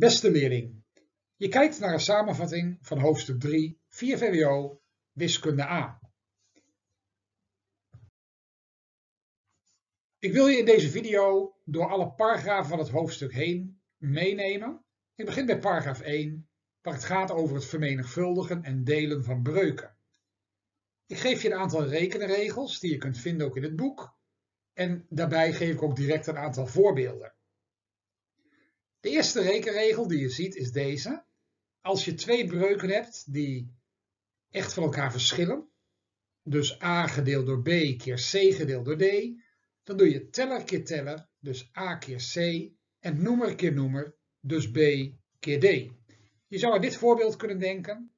Beste leerling, je kijkt naar een samenvatting van hoofdstuk 3, 4 VWO, wiskunde A. Ik wil je in deze video door alle paragrafen van het hoofdstuk heen meenemen. Ik begin bij paragraaf 1, waar het gaat over het vermenigvuldigen en delen van breuken. Ik geef je een aantal rekenregels die je kunt vinden ook in het boek. En daarbij geef ik ook direct een aantal voorbeelden. De eerste rekenregel die je ziet is deze. Als je twee breuken hebt die echt van elkaar verschillen, dus a gedeeld door b keer c gedeeld door d, dan doe je teller keer teller, dus a keer c, en noemer keer noemer, dus b keer d. Je zou aan dit voorbeeld kunnen denken,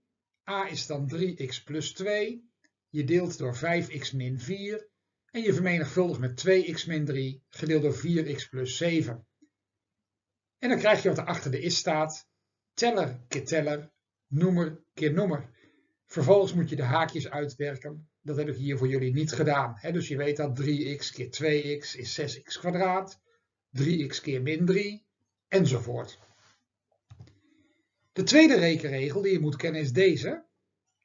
a is dan 3x plus 2, je deelt door 5x min 4, en je vermenigvuldigt met 2x min 3 gedeeld door 4x plus 7. En dan krijg je wat er achter de is staat. Teller keer teller, noemer keer noemer. Vervolgens moet je de haakjes uitwerken. Dat heb ik hier voor jullie niet gedaan. Dus je weet dat 3x keer 2x is 6x kwadraat. 3x keer min 3 enzovoort. De tweede rekenregel die je moet kennen is deze.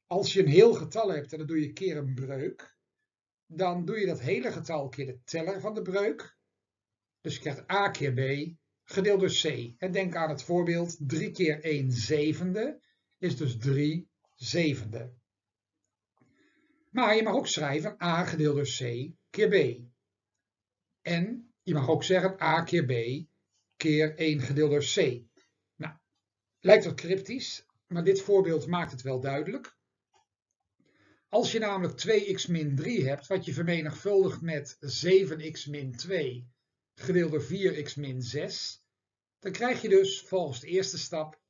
Als je een heel getal hebt en dan doe je keer een breuk, dan doe je dat hele getal keer de teller van de breuk. Dus je krijgt a keer b gedeeld door c. En denk aan het voorbeeld 3 keer 1 zevende is dus 3 zevende. Maar je mag ook schrijven a gedeeld door c keer b. En je mag ook zeggen a keer b keer 1 gedeeld door c. Nou, lijkt wat cryptisch, maar dit voorbeeld maakt het wel duidelijk. Als je namelijk 2x min 3 hebt, wat je vermenigvuldigt met 7x min 2, gedeeld door 4x min 6, dan krijg je dus volgens de eerste stap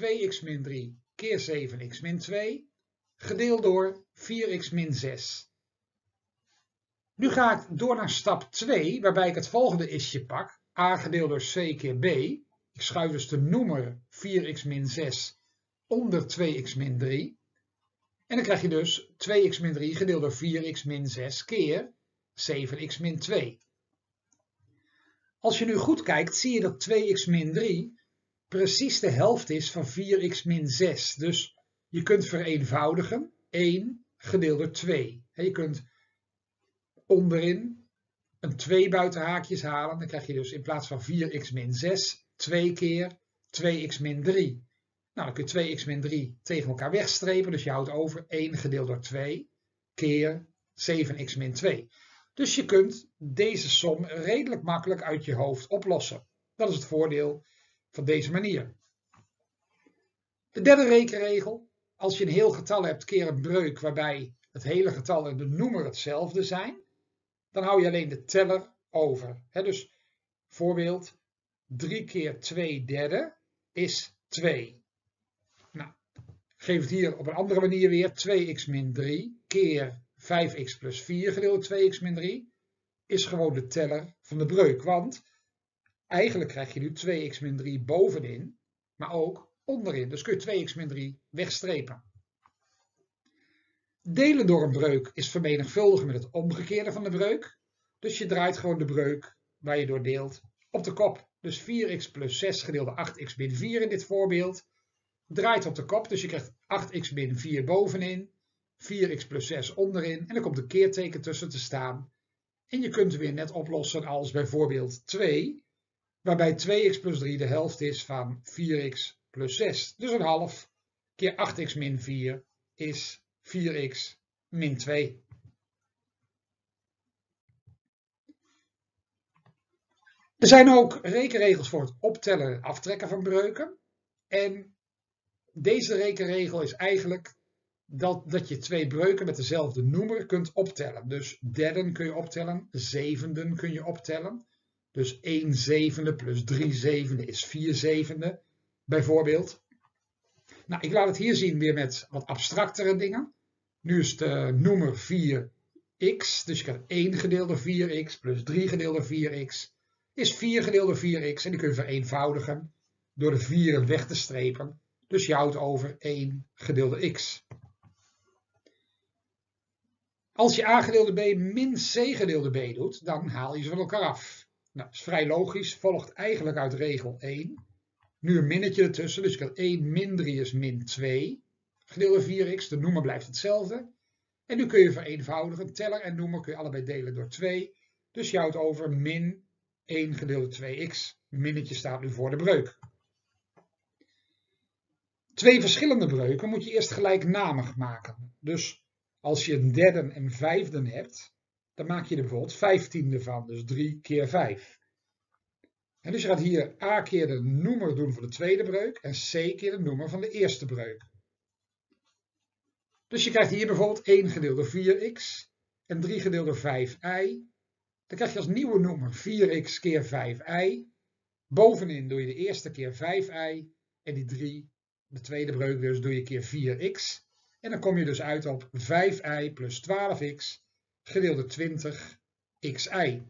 2x min 3 keer 7x min 2, gedeeld door 4x min 6. Nu ga ik door naar stap 2, waarbij ik het volgende isje pak, a gedeeld door c keer b. Ik schuif dus de noemer 4x min 6 onder 2x min 3. En dan krijg je dus 2x min 3 gedeeld door 4x min 6 keer 7x min 2. Als je nu goed kijkt, zie je dat 2x min 3 precies de helft is van 4x min 6. Dus je kunt vereenvoudigen 1 gedeeld door 2. Je kunt onderin een 2 buiten haakjes halen. Dan krijg je dus in plaats van 4x min 6 2 keer 2x min 3. Nou, dan kun je 2x min 3 tegen elkaar wegstrepen. Dus je houdt over 1 gedeeld door 2 keer 7x min 2. Dus je kunt deze som redelijk makkelijk uit je hoofd oplossen. Dat is het voordeel van deze manier. De derde rekenregel. Als je een heel getal hebt keer een breuk waarbij het hele getal en de noemer hetzelfde zijn, dan hou je alleen de teller over. dus voorbeeld 3 keer 2 derde is 2. Nou, geef het hier op een andere manier weer 2x min 3 keer 5x plus 4 gedeeld door 2x min 3 is gewoon de teller van de breuk. Want eigenlijk krijg je nu 2x min 3 bovenin, maar ook onderin. Dus kun je 2x min 3 wegstrepen. Delen door een breuk is vermenigvuldigen met het omgekeerde van de breuk. Dus je draait gewoon de breuk waar je door deelt op de kop. Dus 4x plus 6 gedeeld door 8x min 4 in dit voorbeeld. Draait op de kop, dus je krijgt 8x min 4 bovenin. 4x plus 6 onderin en dan komt een keerteken tussen te staan. En je kunt weer net oplossen als bijvoorbeeld 2, waarbij 2x plus 3 de helft is van 4x plus 6. Dus een half keer 8x min 4 is 4x min 2. Er zijn ook rekenregels voor het optellen en aftrekken van breuken. En deze rekenregel is eigenlijk dat, dat je twee breuken met dezelfde noemer kunt optellen. Dus derden kun je optellen, zevenden kun je optellen. Dus 1 zevende plus 3 zevende is 4 zevende, bijvoorbeeld. Nou, ik laat het hier zien weer met wat abstractere dingen. Nu is de noemer 4x, dus je krijgt 1 gedeeld door 4x plus 3 gedeeld door 4x is 4 gedeeld door 4x en die kun je vereenvoudigen door de 4 weg te strepen. Dus je houdt over 1 gedeelde x. Als je a gedeelde b min c gedeelde b doet, dan haal je ze van elkaar af. Nou, dat is vrij logisch, volgt eigenlijk uit regel 1. Nu een minnetje ertussen, dus ik had 1 min 3 is min 2. Gedeeld door 4x, de noemer blijft hetzelfde. En nu kun je vereenvoudigen, teller en noemer kun je allebei delen door 2. Dus je houdt over min 1 gedeeld door 2x. Minnetje staat nu voor de breuk. Twee verschillende breuken moet je eerst gelijknamig maken. Dus als je een derde en vijfde hebt, dan maak je er bijvoorbeeld vijftiende van, dus 3 keer 5. En dus je gaat hier a keer de noemer doen van de tweede breuk en c keer de noemer van de eerste breuk. Dus je krijgt hier bijvoorbeeld 1 gedeeld door 4x en 3 gedeeld door 5i. Dan krijg je als nieuwe noemer 4x keer 5i. Bovenin doe je de eerste keer 5i en die 3, de tweede breuk dus, doe je keer 4x. En dan kom je dus uit op 5i plus 12x gedeeld door 20 xi.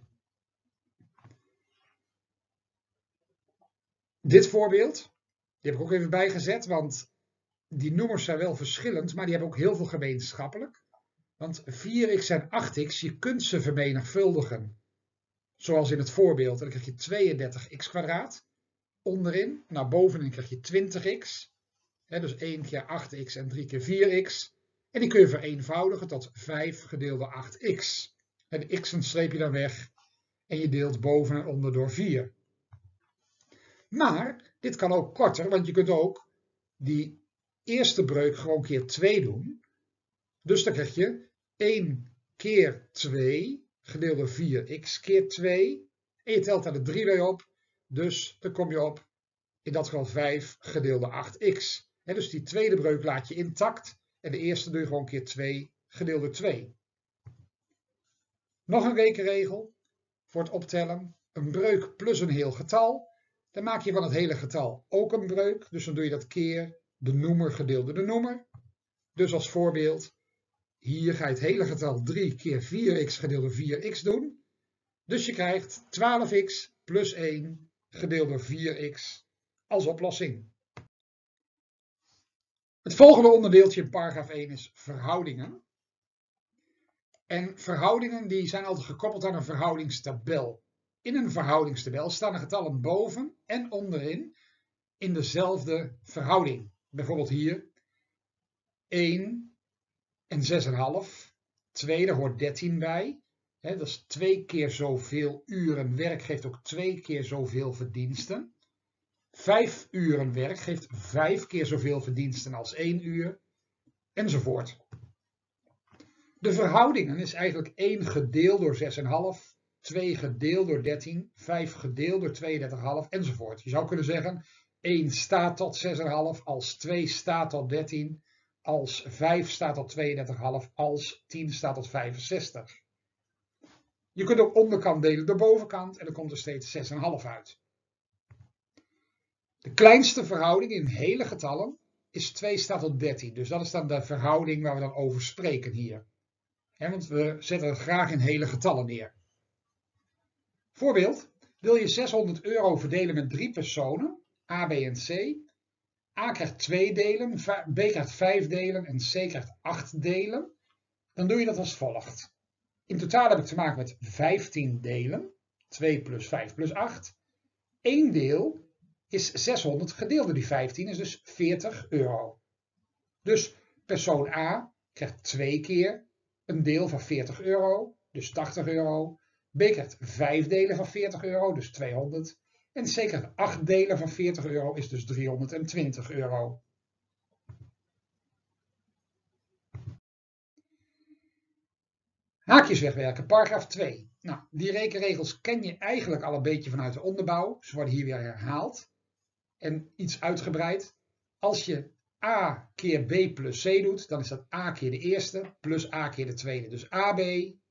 Dit voorbeeld, die heb ik ook even bijgezet, want die noemers zijn wel verschillend, maar die hebben ook heel veel gemeenschappelijk. Want 4x en 8x, je kunt ze vermenigvuldigen. Zoals in het voorbeeld, dan krijg je 32x kwadraat. Onderin, naar bovenin krijg je 20x. He, dus 1 keer 8x en 3 keer 4x. En die kun je vereenvoudigen tot 5 gedeelde 8x. En de x'en streep je dan weg en je deelt boven en onder door 4. Maar dit kan ook korter, want je kunt ook die eerste breuk gewoon keer 2 doen. Dus dan krijg je 1 keer 2 gedeeld 4x keer 2. En je telt daar de 3 bij op, dus dan kom je op in dat geval 5 gedeelde 8x. Dus die tweede breuk laat je intact en de eerste doe je gewoon keer 2 gedeeld door 2. Nog een rekenregel voor het optellen. Een breuk plus een heel getal. Dan maak je van het hele getal ook een breuk. Dus dan doe je dat keer de noemer gedeeld door de noemer. Dus als voorbeeld, hier ga je het hele getal 3 keer 4x gedeeld door 4x doen. Dus je krijgt 12x plus 1 gedeeld door 4x als oplossing. Het volgende onderdeeltje in paragraaf 1 is verhoudingen. En verhoudingen die zijn altijd gekoppeld aan een verhoudingstabel. In een verhoudingstabel staan de getallen boven en onderin in dezelfde verhouding. Bijvoorbeeld hier 1 en 6,5. 2, daar hoort 13 bij. dat is twee keer zoveel uren werk, geeft ook twee keer zoveel verdiensten. Vijf uren werk geeft vijf keer zoveel verdiensten als één uur, enzovoort. De verhoudingen is eigenlijk 1 gedeeld door 6,5, 2 gedeeld door 13, 5 gedeeld door 32,5 enzovoort. Je zou kunnen zeggen 1 staat tot 6,5, als 2 staat tot 13, als 5 staat tot 32,5, als 10 staat tot 65. Je kunt ook onderkant delen door bovenkant en dan komt er steeds 6,5 uit. De kleinste verhouding in hele getallen is 2 staat tot 13. Dus dat is dan de verhouding waar we dan over spreken hier. want we zetten het graag in hele getallen neer. Voorbeeld, wil je 600 euro verdelen met drie personen, A, B en C. A krijgt 2 delen, B krijgt 5 delen en C krijgt 8 delen. Dan doe je dat als volgt. In totaal heb ik te maken met 15 delen. 2 plus 5 plus 8. Eén deel is 600 gedeeld door die 15 is dus 40 euro. Dus persoon A krijgt twee keer een deel van 40 euro, dus 80 euro. B krijgt vijf delen van 40 euro, dus 200. En C krijgt acht delen van 40 euro, is dus 320 euro. Haakjes wegwerken, paragraaf 2. Nou, die rekenregels ken je eigenlijk al een beetje vanuit de onderbouw. Ze worden hier weer herhaald en iets uitgebreid. Als je A keer B plus C doet, dan is dat A keer de eerste plus A keer de tweede. Dus AB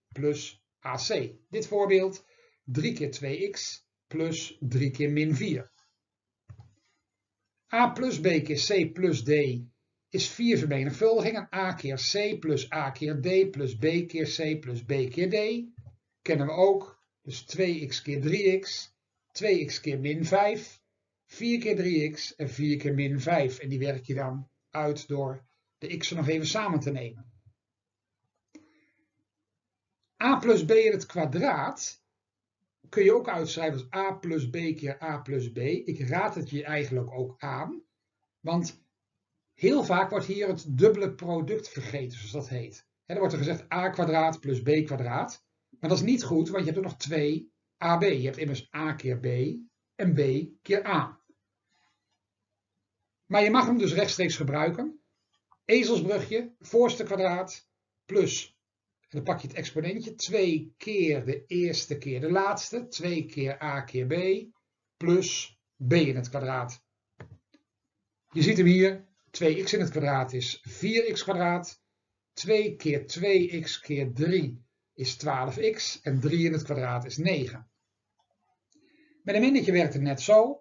plus AC. Dit voorbeeld 3 keer 2x plus 3 keer min 4. A plus B keer C plus D is 4 vermenigvuldigingen. A keer C plus A keer D plus B keer C plus B keer D. Kennen we ook. Dus 2x keer 3x. 2x keer min 5. 4 keer 3x en 4 keer min 5. En die werk je dan uit door de x'en nog even samen te nemen. a plus b in het kwadraat kun je ook uitschrijven als a plus b keer a plus b. Ik raad het je eigenlijk ook aan, want heel vaak wordt hier het dubbele product vergeten, zoals dat heet. Dan wordt er gezegd a kwadraat plus b kwadraat. Maar dat is niet goed, want je hebt er nog twee ab. Je hebt immers a keer b en b keer a. Maar je mag hem dus rechtstreeks gebruiken. Ezelsbrugje, voorste kwadraat, plus, en dan pak je het exponentje, 2 keer de eerste keer de laatste, 2 keer a keer b, plus b in het kwadraat. Je ziet hem hier, 2x in het kwadraat is 4x kwadraat, 2 keer 2x keer 3 is 12x en 3 in het kwadraat is 9. Met een minnetje werkt het net zo.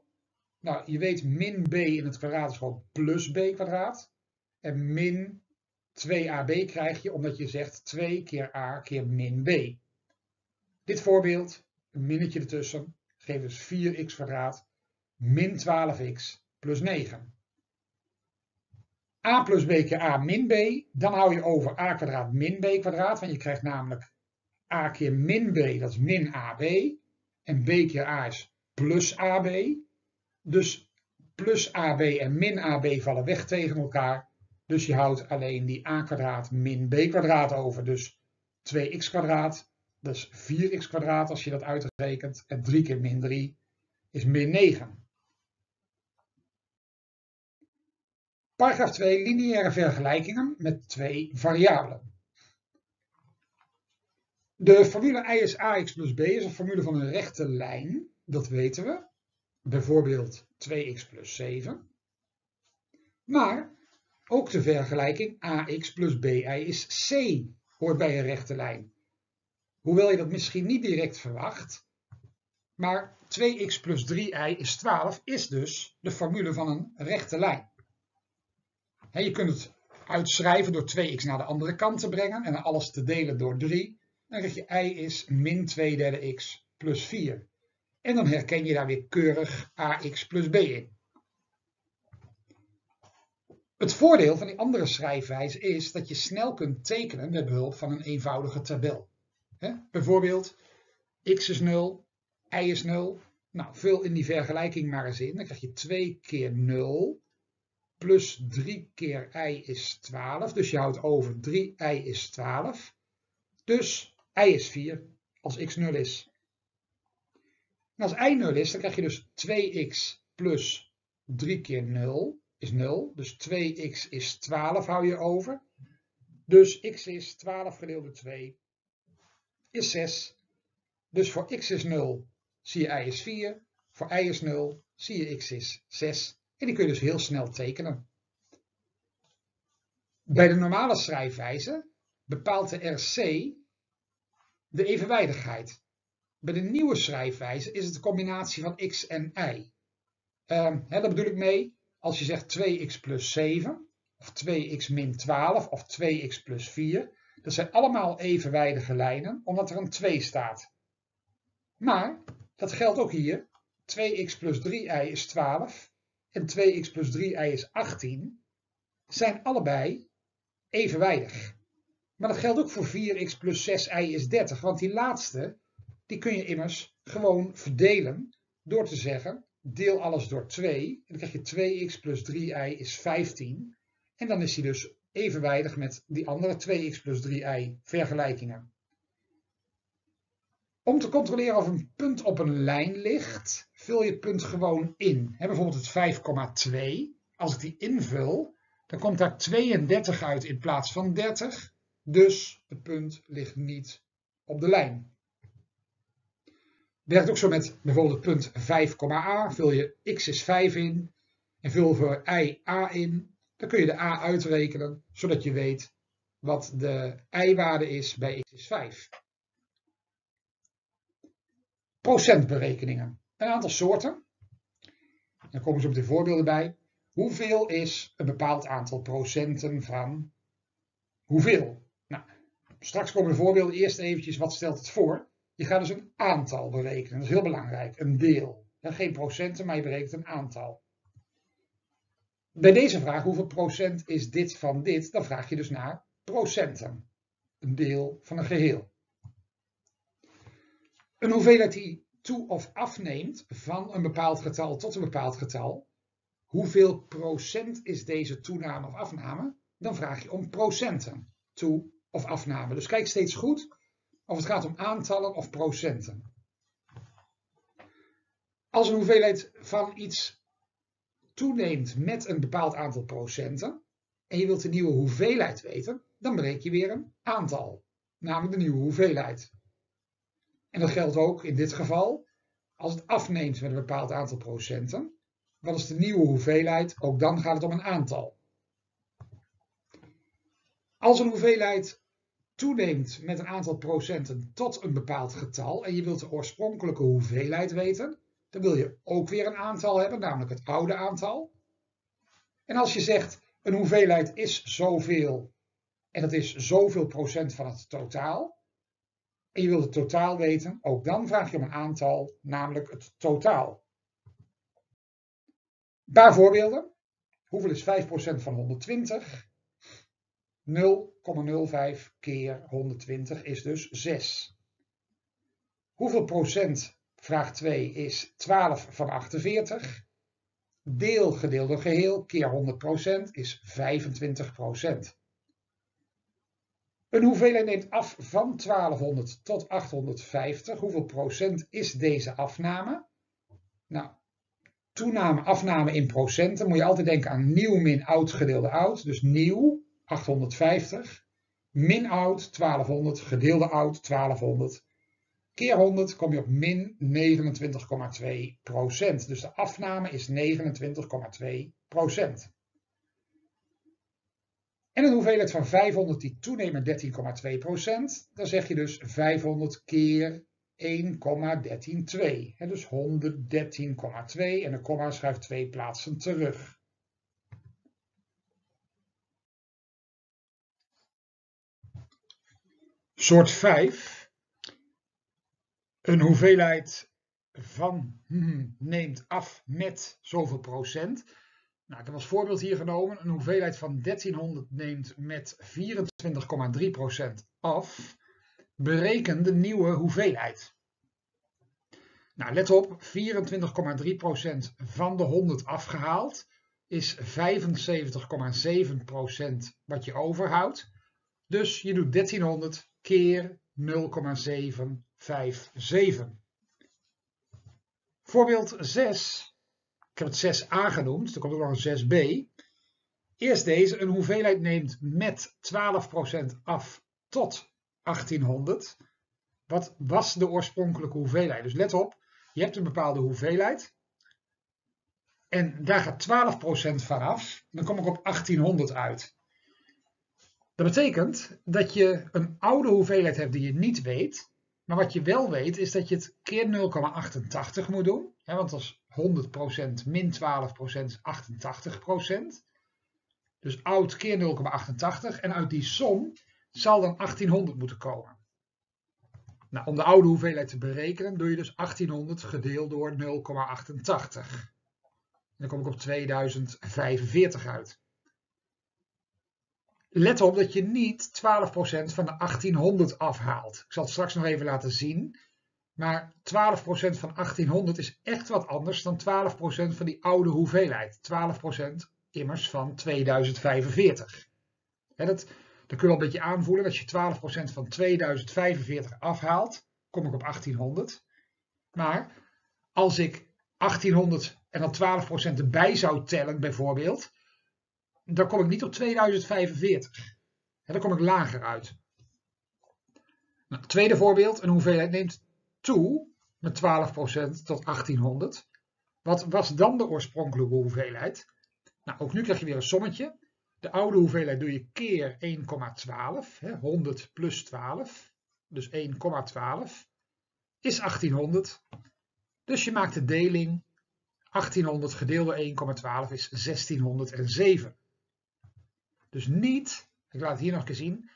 Nou, je weet min b in het kwadraat is gewoon plus b kwadraat. En min 2ab krijg je omdat je zegt 2 keer a keer min b. Dit voorbeeld, een minnetje ertussen, geeft dus 4x kwadraat min 12x plus 9. a plus b keer a min b, dan hou je over a kwadraat min b kwadraat, want je krijgt namelijk a keer min b, dat is min ab. En b keer a is plus ab. Dus plus AB en min AB vallen weg tegen elkaar. Dus je houdt alleen die a kwadraat min b kwadraat over. Dus 2x kwadraat, dat is 4x kwadraat als je dat uitrekent. En 3 keer min 3 is min 9. Paragraaf 2. Lineaire vergelijkingen met twee variabelen. De formule y is ax plus b is een formule van een rechte lijn. Dat weten we bijvoorbeeld 2x plus 7. Maar ook de vergelijking ax plus bi is c hoort bij een rechte lijn. Hoewel je dat misschien niet direct verwacht, maar 2x plus 3y is 12 is dus de formule van een rechte lijn. je kunt het uitschrijven door 2x naar de andere kant te brengen en alles te delen door 3. Dan krijg je y is min 2 derde x plus 4. En dan herken je daar weer keurig ax plus b in. Het voordeel van die andere schrijfwijze is dat je snel kunt tekenen met behulp van een eenvoudige tabel. bijvoorbeeld x is 0, y is 0. Nou, vul in die vergelijking maar eens in. Dan krijg je 2 keer 0 plus 3 keer y is 12. Dus je houdt over 3y is 12. Dus y is 4 als x 0 is. En als y 0 is, dan krijg je dus 2x plus 3 keer 0 is 0. Dus 2x is 12 hou je over. Dus x is 12 gedeeld door 2 is 6. Dus voor x is 0 zie je y is 4. Voor y is 0 zie je x is 6. En die kun je dus heel snel tekenen. Bij de normale schrijfwijze bepaalt de RC de evenwijdigheid. Bij de nieuwe schrijfwijze is het een combinatie van x en y. Um, daar bedoel ik mee, als je zegt 2x plus 7, of 2x min 12, of 2x plus 4, dat zijn allemaal evenwijdige lijnen, omdat er een 2 staat. Maar, dat geldt ook hier, 2x plus 3y is 12, en 2x plus 3y is 18, zijn allebei evenwijdig. Maar dat geldt ook voor 4x plus 6y is 30, want die laatste, die kun je immers gewoon verdelen door te zeggen, deel alles door 2. En dan krijg je 2x plus 3y is 15. En dan is die dus evenwijdig met die andere 2x plus 3y vergelijkingen. Om te controleren of een punt op een lijn ligt, vul je het punt gewoon in. bijvoorbeeld het 5,2. Als ik die invul, dan komt daar 32 uit in plaats van 30. Dus het punt ligt niet op de lijn. Werkt ook zo met bijvoorbeeld punt 5,a. Vul je x is 5 in en vul voor y a in. Dan kun je de a uitrekenen, zodat je weet wat de y-waarde is bij x is 5. Procentberekeningen. Een aantal soorten. Dan komen ze op de voorbeelden bij. Hoeveel is een bepaald aantal procenten van hoeveel? Nou, straks komen de voorbeelden. Eerst eventjes, wat stelt het voor? Je gaat dus een aantal berekenen. Dat is heel belangrijk. Een deel. geen procenten, maar je berekent een aantal. Bij deze vraag, hoeveel procent is dit van dit? Dan vraag je dus naar procenten. Een deel van een geheel. Een hoeveelheid die toe of afneemt van een bepaald getal tot een bepaald getal, hoeveel procent is deze toename of afname? Dan vraag je om procenten, toe of afname. Dus kijk steeds goed of het gaat om aantallen of procenten. Als een hoeveelheid van iets toeneemt met een bepaald aantal procenten en je wilt de nieuwe hoeveelheid weten, dan bereken je weer een aantal, namelijk de nieuwe hoeveelheid. En dat geldt ook in dit geval als het afneemt met een bepaald aantal procenten. Wat is de nieuwe hoeveelheid? Ook dan gaat het om een aantal. Als een hoeveelheid toeneemt met een aantal procenten tot een bepaald getal en je wilt de oorspronkelijke hoeveelheid weten, dan wil je ook weer een aantal hebben, namelijk het oude aantal. En als je zegt een hoeveelheid is zoveel en dat is zoveel procent van het totaal, en je wilt het totaal weten, ook dan vraag je om een aantal, namelijk het totaal. Een paar voorbeelden. Hoeveel is 5% van 120? 0,05 keer 120 is dus 6. Hoeveel procent, vraag 2, is 12 van 48? Deel gedeeld door geheel keer 100% is 25%. Een hoeveelheid neemt af van 1200 tot 850. Hoeveel procent is deze afname? Nou, toename, afname in procenten moet je altijd denken aan nieuw min oud gedeelde oud. Dus nieuw 850 min oud 1200 gedeelde oud 1200 keer 100 kom je op min 29,2 procent. Dus de afname is 29,2 procent. En een hoeveelheid van 500 die toenemen 13,2%. Dan zeg je dus 500 keer 1,132. Dus 113,2 en de komma schuift twee plaatsen terug. Soort 5. Een hoeveelheid van hmm, neemt af met zoveel procent. Nou, ik heb als voorbeeld hier genomen een hoeveelheid van 1300 neemt met 24,3% af. Bereken de nieuwe hoeveelheid. Nou, let op, 24,3% van de 100 afgehaald is 75,7% wat je overhoudt. Dus je doet 1300 keer 0,757. Voorbeeld 6 ik heb het 6a genoemd, er komt ook nog een 6b. Eerst deze, een hoeveelheid neemt met 12% af tot 1800. Wat was de oorspronkelijke hoeveelheid? Dus let op, je hebt een bepaalde hoeveelheid. En daar gaat 12% van af. Dan kom ik op 1800 uit. Dat betekent dat je een oude hoeveelheid hebt die je niet weet. Maar wat je wel weet is dat je het keer 0,88 moet doen. want als 100% min 12% is 88%. Dus oud keer 0,88 en uit die som zal dan 1800 moeten komen. Nou, om de oude hoeveelheid te berekenen doe je dus 1800 gedeeld door 0,88. En dan kom ik op 2045 uit. Let op dat je niet 12% van de 1800 afhaalt. Ik zal het straks nog even laten zien. Maar 12% van 1800 is echt wat anders dan 12% van die oude hoeveelheid. 12% immers van 2045. dat, dat kun je wel een beetje aanvoelen. Als je 12% van 2045 afhaalt, kom ik op 1800. Maar als ik 1800 en dan 12% erbij zou tellen bijvoorbeeld, dan kom ik niet op 2045. dan kom ik lager uit. Nou, tweede voorbeeld, een hoeveelheid neemt toe met 12% tot 1800. Wat was dan de oorspronkelijke hoeveelheid? Nou, ook nu krijg je weer een sommetje. De oude hoeveelheid doe je keer 1,12. 100 plus 12. Dus 1,12 is 1800. Dus je maakt de deling. 1800 gedeeld door 1,12 is 1607. Dus niet, ik laat het hier nog eens zien,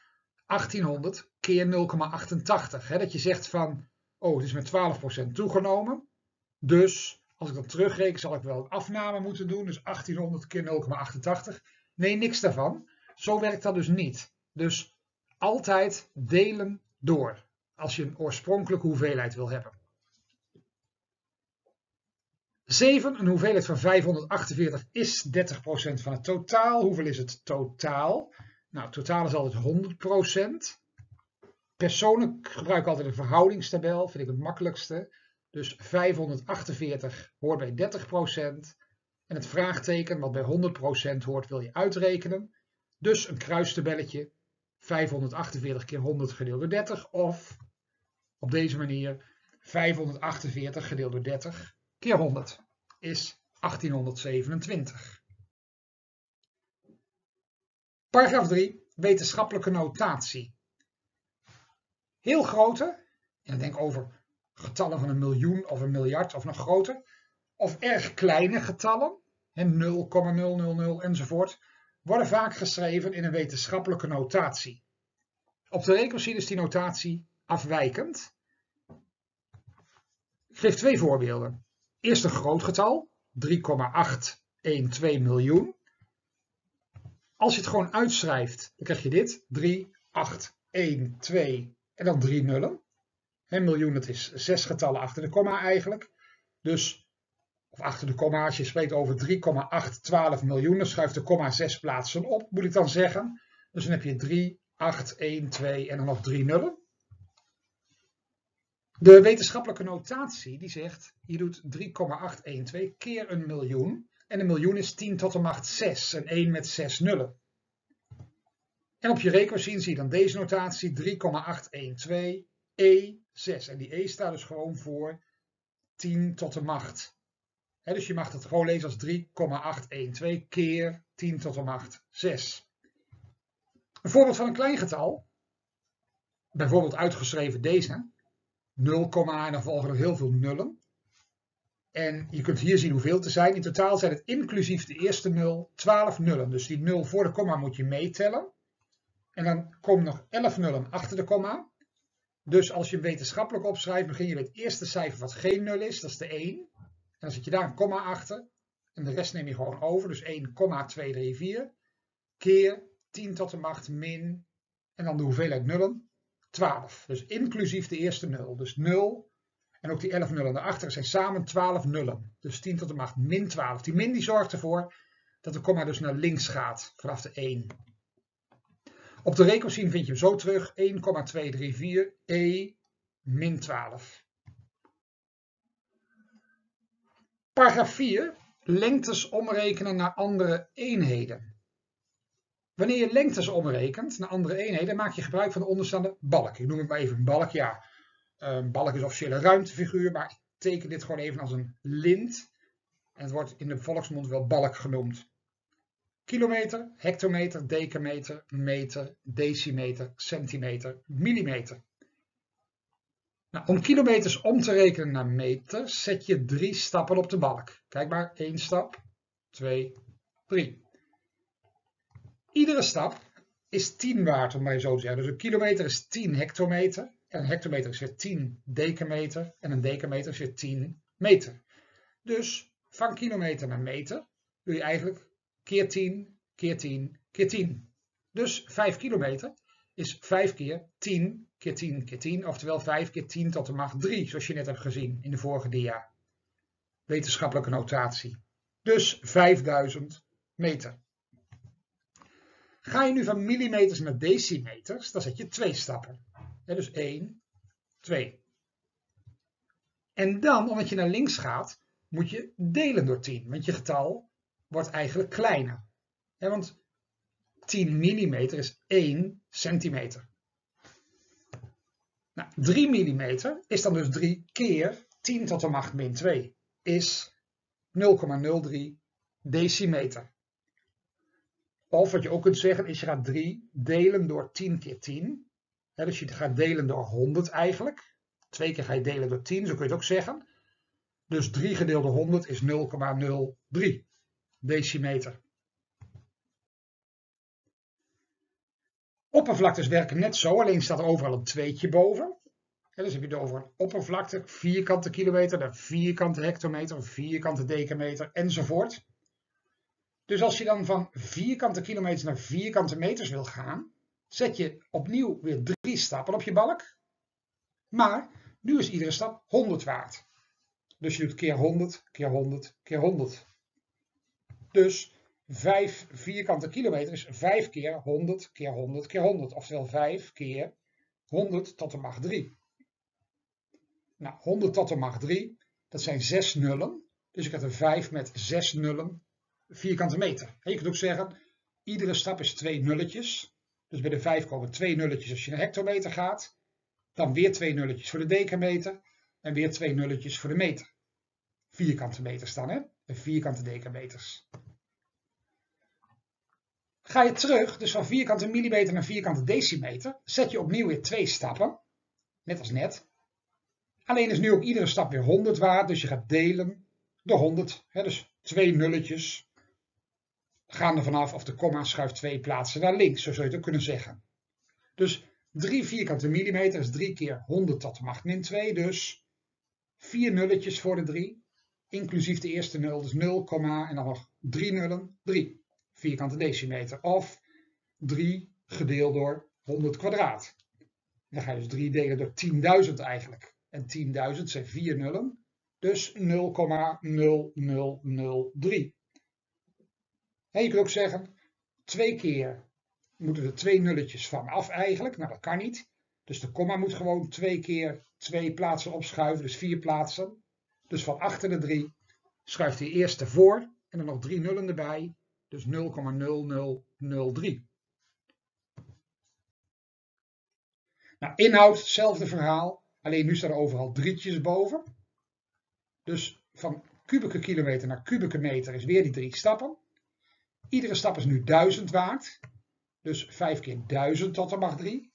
1800 keer 0,88. Dat je zegt van Oh, het is met 12% toegenomen. Dus als ik dat terugreken, zal ik wel een afname moeten doen. Dus 1800 keer 0,88. Nee, niks daarvan. Zo werkt dat dus niet. Dus altijd delen door. Als je een oorspronkelijke hoeveelheid wil hebben. 7, een hoeveelheid van 548 is 30% van het totaal. Hoeveel is het totaal? Nou, totaal is altijd 100%. Persoonlijk gebruik ik altijd een verhoudingstabel, vind ik het makkelijkste. Dus 548 hoort bij 30%. En het vraagteken wat bij 100% hoort wil je uitrekenen. Dus een kruistabelletje 548 keer 100 gedeeld door 30 of op deze manier 548 gedeeld door 30 keer 100 is 1827. Paragraaf 3, wetenschappelijke notatie. Heel grote, en denk over getallen van een miljoen of een miljard of nog groter, of erg kleine getallen, 0,000 enzovoort, worden vaak geschreven in een wetenschappelijke notatie. Op de rekenmachine is die notatie afwijkend. Ik geef twee voorbeelden. Eerst een groot getal, 3,812 miljoen. Als je het gewoon uitschrijft, dan krijg je dit, 3, 8, 1, 2 en dan drie nullen. Een miljoen, dat is zes getallen achter de komma eigenlijk. Dus, of achter de komma, als je spreekt over 3,812 miljoen, dan schuift de komma zes plaatsen op, moet ik dan zeggen. Dus dan heb je 3, 8, 1, 2 en dan nog drie nullen. De wetenschappelijke notatie die zegt, je doet 3,812 keer een miljoen. En een miljoen is 10 tot de macht 6, en 1 met 6 nullen. En op je rekenmachine zie je dan deze notatie 3,812 E6. En die E staat dus gewoon voor 10 tot de macht. dus je mag het gewoon lezen als 3,812 keer 10 tot de macht 6. Een voorbeeld van een klein getal, bijvoorbeeld uitgeschreven deze, 0, en dan volgen er heel veel nullen. En je kunt hier zien hoeveel te zijn. In totaal zijn het inclusief de eerste 0 12 nullen. Dus die 0 voor de komma moet je meetellen. En dan komen nog 11 nullen achter de komma. Dus als je wetenschappelijk opschrijft, begin je met het eerste cijfer wat geen 0 is, dat is de 1. En dan zet je daar een komma achter. En de rest neem je gewoon over. Dus 1,234 keer 10 tot de macht min. En dan de hoeveelheid nullen. 12. Dus inclusief de eerste 0. Dus 0 en ook die 11 nullen daarachter zijn samen 12 nullen. Dus 10 tot de macht min 12. Die min die zorgt ervoor dat de komma dus naar links gaat vanaf de 1. Op de rekenmachine vind je hem zo terug. 1,234 e min 12. Paragraaf 4. Lengtes omrekenen naar andere eenheden. Wanneer je lengtes omrekent naar andere eenheden, maak je gebruik van de onderstaande balk. Ik noem het maar even een balk. Ja, een balk is officieel een ruimtefiguur, maar ik teken dit gewoon even als een lint. En het wordt in de volksmond wel balk genoemd. Kilometer, hectometer, decameter, meter, decimeter, centimeter, millimeter. Nou, om kilometers om te rekenen naar meters zet je drie stappen op de balk. Kijk maar, één stap, twee, drie. Iedere stap is 10 waard, om maar zo te zeggen. Dus een kilometer is 10 hectometer. En een hectometer is weer 10 decameter. En een decameter is weer 10 meter. Dus van kilometer naar meter doe je eigenlijk keer 10, keer 10, keer 10. Dus 5 kilometer is 5 keer 10 keer 10 keer 10. Oftewel 5 keer 10 tot de macht 3, zoals je net hebt gezien in de vorige dia. Wetenschappelijke notatie. Dus 5000 meter. Ga je nu van millimeters naar decimeters, dan zet je twee stappen. dus 1, 2. En dan, omdat je naar links gaat, moet je delen door 10, want je getal wordt eigenlijk kleiner. want 10 millimeter is 1 centimeter. Nou, 3 millimeter is dan dus 3 keer 10 tot de macht min 2, is 0,03 decimeter. Of wat je ook kunt zeggen is je gaat 3 delen door 10 keer 10. dus je gaat delen door 100 eigenlijk. Twee keer ga je delen door 10, zo kun je het ook zeggen. Dus 3 gedeeld door 100 is 0,03 decimeter. Oppervlaktes werken net zo, alleen staat er overal een tweetje boven. dus heb je het over een oppervlakte, vierkante kilometer, een vierkante hectometer, vierkante decameter enzovoort. Dus als je dan van vierkante kilometers naar vierkante meters wil gaan, zet je opnieuw weer drie stappen op je balk. Maar nu is iedere stap 100 waard. Dus je doet keer 100, keer 100, keer 100. Dus 5 vierkante kilometer is 5 keer 100 keer 100 keer 100. Oftewel 5 keer 100 tot de macht 3. Nou, 100 tot de macht 3, dat zijn 6 nullen. Dus ik heb een 5 met 6 nullen vierkante meter. je kunt ook zeggen, iedere stap is 2 nulletjes. Dus bij de 5 komen 2 nulletjes als je naar hectometer gaat. Dan weer 2 nulletjes voor de decameter. En weer 2 nulletjes voor de meter. Vierkante meters dan, hè? En vierkante decameters. Ga je terug, dus van vierkante millimeter naar vierkante decimeter, zet je opnieuw weer twee stappen. Net als net. Alleen is nu ook iedere stap weer 100 waard, dus je gaat delen door 100. Hè, dus twee nulletjes gaan er vanaf of de komma schuift twee plaatsen naar links, zo zou je het ook kunnen zeggen. Dus 3 vierkante millimeter is 3 keer 100 tot de macht min 2, dus 4 nulletjes voor de 3, inclusief de eerste nul, dus 0, en dan nog 3 nullen, 3 vierkante decimeter. Of 3 gedeeld door 100 kwadraat. Dan ga je dus 3 delen door 10.000 eigenlijk. En 10.000 zijn 4 nullen. Dus 0,0003. Je kunt ook zeggen, twee keer moeten er twee nulletjes van af eigenlijk. Nou, dat kan niet. Dus de komma moet gewoon twee keer twee plaatsen opschuiven, dus vier plaatsen. Dus van achter de 3 schuift hij eerst ervoor en dan nog drie nullen erbij. Dus 0,0003. Nou, inhoud, hetzelfde verhaal. Alleen nu staan er overal drietjes boven. Dus van kubieke kilometer naar kubieke meter is weer die drie stappen. Iedere stap is nu 1000 waard. Dus 5 keer 1000 tot de macht 3.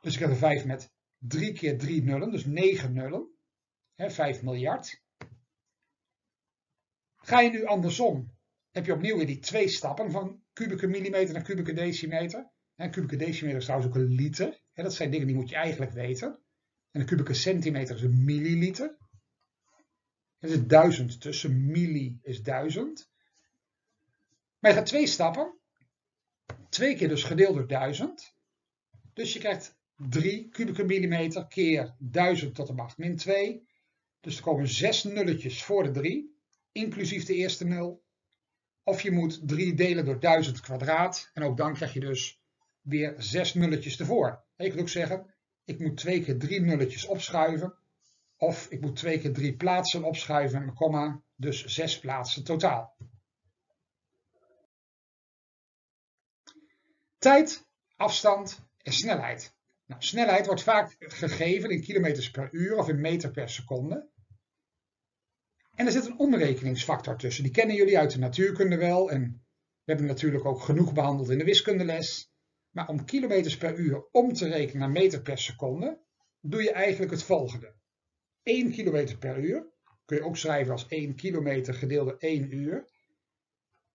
Dus ik heb een 5 met 3 keer 3 nullen, dus 9 nullen. He, 5 miljard. Ga je nu andersom, heb je opnieuw weer die twee stappen van kubieke millimeter naar kubieke decimeter. En kubieke decimeter is trouwens ook een liter. dat zijn dingen die moet je eigenlijk weten. En een kubieke centimeter is een milliliter. Er zit duizend tussen. Milli is duizend. Maar je gaat twee stappen. Twee keer dus gedeeld door duizend. Dus je krijgt 3 kubieke millimeter keer 1000 tot de macht min 2. Dus er komen zes nulletjes voor de 3, inclusief de eerste nul. Of je moet 3 delen door 1000 kwadraat. En ook dan krijg je dus weer 6 nulletjes ervoor. je kunt ook zeggen, ik moet 2 keer 3 nulletjes opschuiven. Of ik moet 2 keer 3 plaatsen opschuiven mijn komma. Dus 6 plaatsen totaal. Tijd, afstand en snelheid. Nou, snelheid wordt vaak gegeven in kilometers per uur of in meter per seconde. En er zit een omrekeningsfactor tussen. Die kennen jullie uit de natuurkunde wel. En we hebben natuurlijk ook genoeg behandeld in de wiskundeles. Maar om kilometers per uur om te rekenen naar meter per seconde, doe je eigenlijk het volgende. 1 kilometer per uur, kun je ook schrijven als 1 kilometer gedeeld door 1 uur,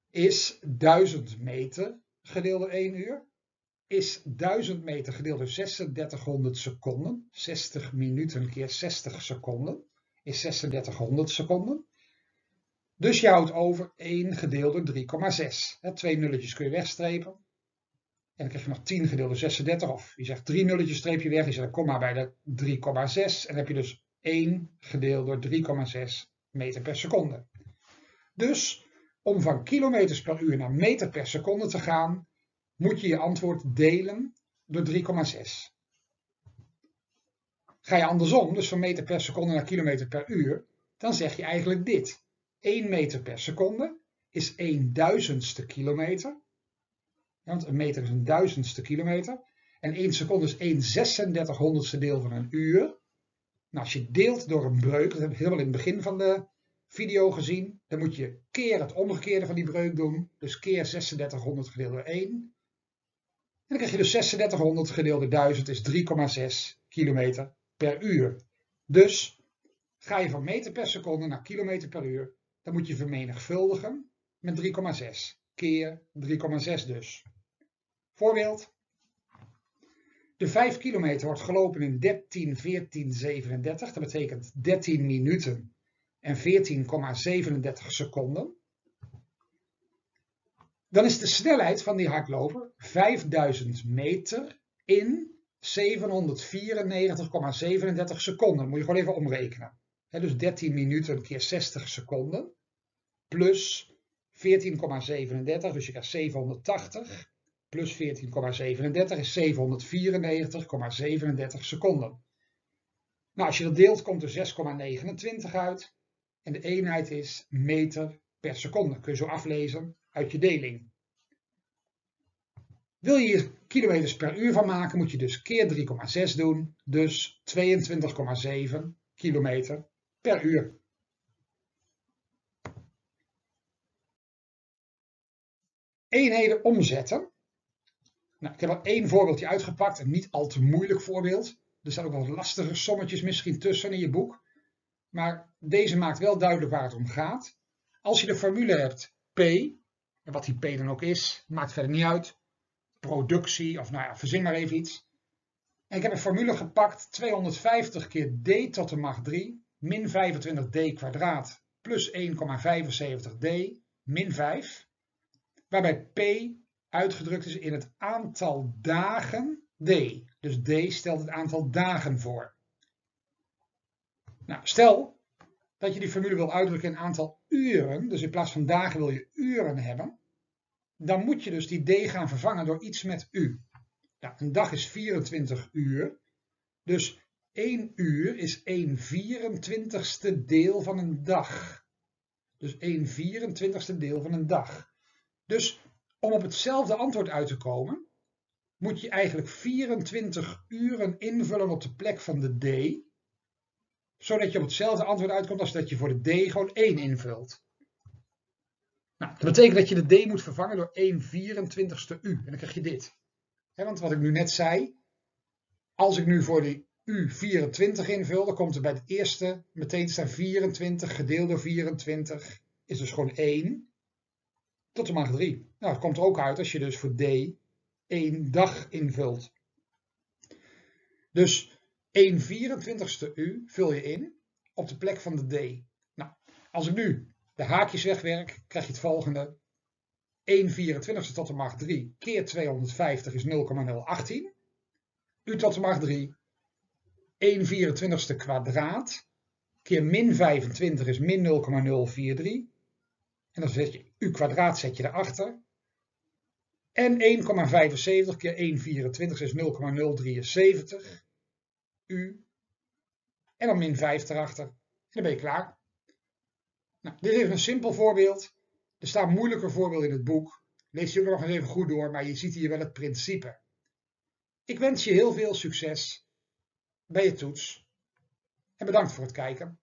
is 1000 meter gedeeld door 1 uur, is 1000 meter gedeeld door 3600 seconden, 60 minuten keer 60 seconden is 3600 seconden. Dus je houdt over 1 gedeeld door 3,6. Twee nulletjes kun je wegstrepen. En dan krijg je nog 10 gedeeld door 36. Of je zegt 3 nulletjes streep je weg. Je zet een komma bij de 3,6. En dan heb je dus 1 gedeeld door 3,6 meter per seconde. Dus om van kilometers per uur naar meter per seconde te gaan, moet je je antwoord delen door 3,6. Ga je andersom, dus van meter per seconde naar kilometer per uur, dan zeg je eigenlijk dit. 1 meter per seconde is 1 duizendste kilometer. Want een meter is een duizendste kilometer. En 1 seconde is 1 36 honderdste deel van een uur. Nou, als je deelt door een breuk, dat heb ik helemaal in het begin van de video gezien, dan moet je keer het omgekeerde van die breuk doen. Dus keer 3600 gedeeld door 1. En dan krijg je dus 3600 gedeeld door 1000 is 3,6 kilometer per uur. Dus ga je van meter per seconde naar kilometer per uur, dan moet je vermenigvuldigen met 3,6 keer 3,6 dus. Voorbeeld. De 5 kilometer wordt gelopen in 13, 14, 37. Dat betekent 13 minuten en 14,37 seconden. Dan is de snelheid van die hardloper 5000 meter in 794,37 seconden. Moet je gewoon even omrekenen. dus 13 minuten keer 60 seconden, plus 14,37, dus je krijgt 780, plus 14,37 is 794,37 seconden. Nou, als je dat deelt, komt er 6,29 uit. En de eenheid is meter per seconde. Kun je zo aflezen uit je deling. Wil je hier kilometers per uur van maken, moet je dus keer 3,6 doen. Dus 22,7 kilometer per uur. Eenheden omzetten. Nou, ik heb er één voorbeeldje uitgepakt, een niet al te moeilijk voorbeeld. Er staan ook wat lastige sommetjes misschien tussen in je boek. Maar deze maakt wel duidelijk waar het om gaat. Als je de formule hebt P, en wat die P dan ook is, maakt verder niet uit. Productie, of nou ja, verzin maar even iets. Ik heb een formule gepakt, 250 keer d tot de macht 3, min 25d kwadraat, plus 1,75d, min 5. Waarbij P uitgedrukt is in het aantal dagen d. Dus d stelt het aantal dagen voor. Nou, stel dat je die formule wil uitdrukken in aantal uren, dus in plaats van dagen wil je uren hebben, dan moet je dus die d gaan vervangen door iets met u. Nou, een dag is 24 uur, dus 1 uur is 1 24ste deel van een dag. Dus 1 24ste deel van een dag. Dus om op hetzelfde antwoord uit te komen, moet je eigenlijk 24 uren invullen op de plek van de d, zodat je op hetzelfde antwoord uitkomt als dat je voor de d gewoon 1 invult. Nou, dat betekent dat je de d moet vervangen door 1 24ste u. En dan krijg je dit. want wat ik nu net zei, als ik nu voor de u 24 invul, dan komt er bij het eerste meteen te staan 24 gedeeld door 24 is dus gewoon 1 tot de macht 3. Nou, dat komt er ook uit als je dus voor d één dag invult. Dus 1 24ste u vul je in op de plek van de d. Nou, als ik nu de haakjes wegwerk, krijg je het volgende. 1 24ste tot de macht 3 keer 250 is 0,018. U tot de macht 3. 1 24ste kwadraat keer min 25 is min 0,043. En dan zet je u kwadraat zet je erachter. En 1,75 keer 1,24 is 0,073. U. En dan min 5 erachter. En dan ben je klaar. Nou, dit is een simpel voorbeeld. Er staan moeilijke voorbeelden in het boek. Lees je ook nog eens even goed door, maar je ziet hier wel het principe. Ik wens je heel veel succes bij je toets. En bedankt voor het kijken.